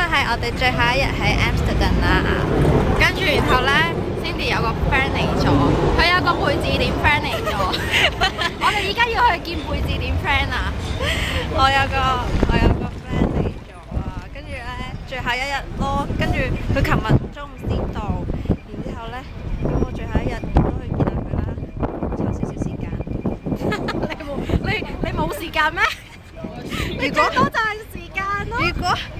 日係我哋最後一日喺 Amsterdam 啦，跟住然後咧，Cindy 有個 friend 嚟咗，佢有個貝字典 friend 嚟咗，我哋依家要去見貝字典 friend 啊！我有個我有個 friend 嚟咗啊，跟住咧最後一日咯，跟住佢琴日中午先到，然之後咧咁我最後一日都去見下佢啦，抽少少時間。你冇你你冇時間咩？如果多就係時間咯。如果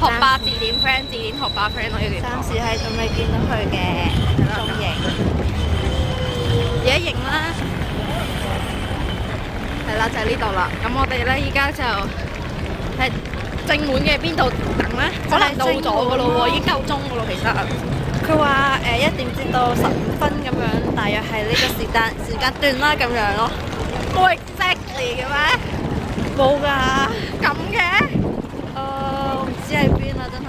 學霸字典 friend，字典學霸 friend 我要點講？暫時係仲未見到佢嘅蹤影，而家影啦，係啦，就係呢度啦。咁我哋咧依家就喺正門嘅邊度等咧？可能到咗噶咯喎，已經夠鐘噶咯，其實。佢話誒一點至到十五分咁樣，大約係呢個時間時間段啦咁樣咯。冇 exactly 嘅咩？冇㗎。咁嘅？誒，我唔知喺邊啦，真係。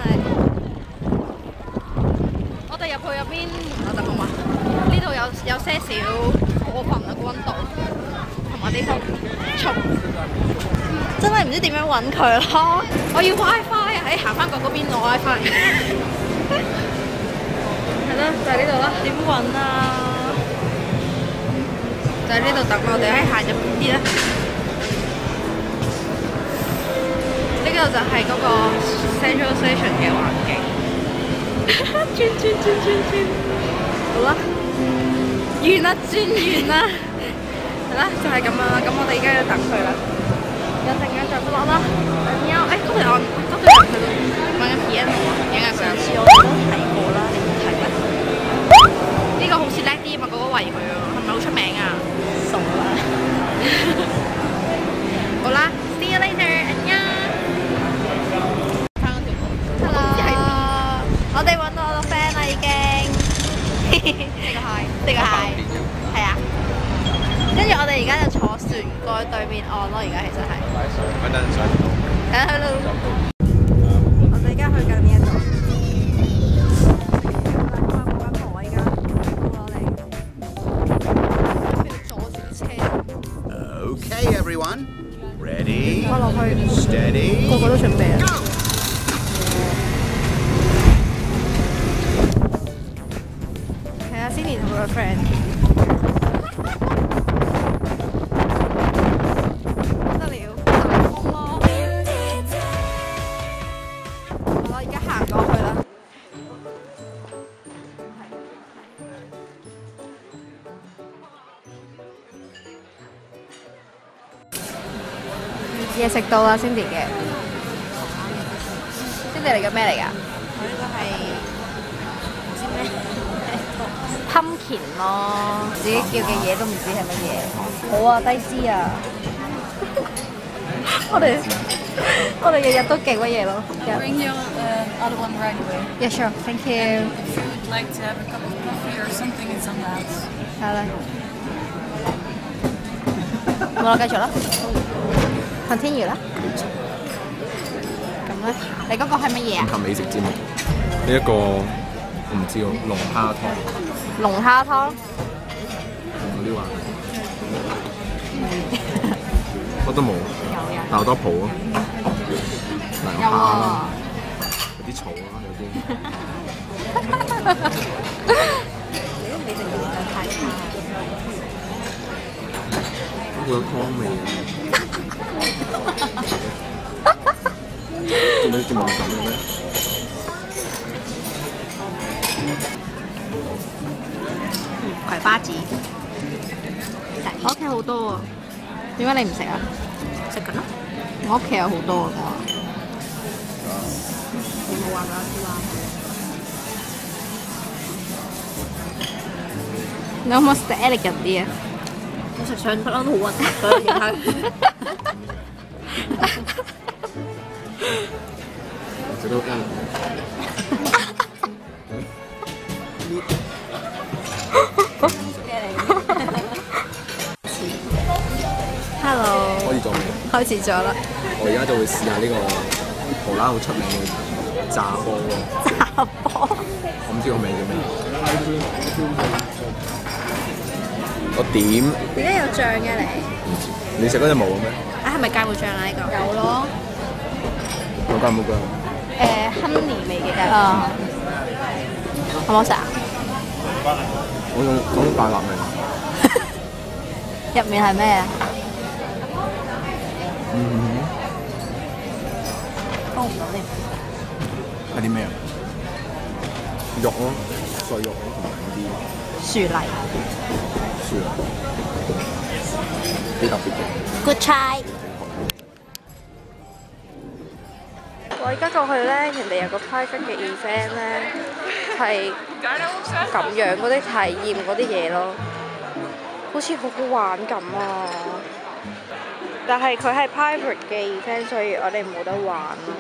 我哋入去入邊門口等好嘛？呢度有有些少過分嘅温度，同埋啲風嘈，真係唔知點樣揾佢咯。我要 WiFi 喺行翻過嗰邊攞 WiFi。係啦，就係呢度啦。點揾啊？就喺呢度等我哋，喺行入邊啲啦。呢個就係嗰個 Central Station 嘅環境。轉轉轉轉轉，好啦，完啦，轉完啦，係啦，就係咁樣啦。咁我哋而家要等佢啦，有陣間再落啦。然後，誒，嗰條我嗰條人佢揾緊 PM 喎，影下佢。呢個係，呢個係，係啊。跟住我哋而家就坐船過去對面岸咯，而家其實係。等下去咯。我哋而家去緊呢一度。阻住車。Okay, everyone. Ready? 我落去，Steady. 個個都準備啊。Go! 係啊，Cindy 同佢個 friend。得了，大風咯。我而家行過去啦。嘢食到啦，Cindy 嘅。Cindy 嚟嘅咩嚟㗎？我呢個係唔知咩 pumpkin 咯，自己叫嘅嘢都唔知係乜嘢。好啊，低脂啊！我哋我哋日日都勁乜嘢咯。Bring your uh, other one right away. Yeah, sure. Thank you. If you would like to have a cup of coffee or something, it's on that. 係啦。我哋繼續啦，continue 啦。咁咧，你嗰個係乜嘢啊？及美食節目。呢一個我唔知喎，龍蝦湯，龍蝦湯。有啲話乜都冇，但好多泡咯，涼蝦啦，有啲草啊，有啲。好有湯味啊！做咩節目咁嘅咩？花子。我屋企好多啊，點解你唔食啊？食緊啦。我屋企有好多啊，我話。你冇玩啦，你可唔可以食 elegant 啲啊？我食上不嬲都好核突，所以其他。食到間。開始咗啦，我而家就會試下呢個荷蘭好出名嘅炸波咯。炸波。我唔知個名叫咩。我點？點解有醬嘅你？你食嗰隻冇嘅咩？啊，係咪芥末醬啊？呢個有咯。有間冇間？誒，honey 味嘅芥末。啊。好唔好食啊？我用嗰種芥辣味。入面係咩啊？嗯，我唔到添。係啲咩啊？肉咯，碎肉咯，同埋嗰啲薯泥。樹啊，幾特別嘅。Good try。我而家過去咧，人哋有個 private 嘅 event 咧，係咁樣嗰啲體驗嗰啲嘢咯，好似好好玩咁啊！但係佢係 private 嘅耳聽所以我哋冇得玩咯。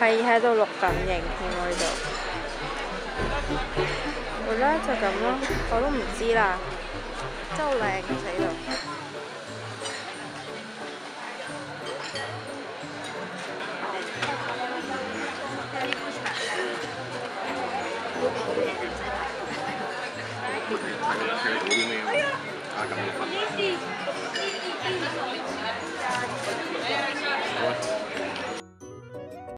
係喺度錄緊影添喎呢度。好啦，就咁咯，我都唔知啦，真係好靚死到。What?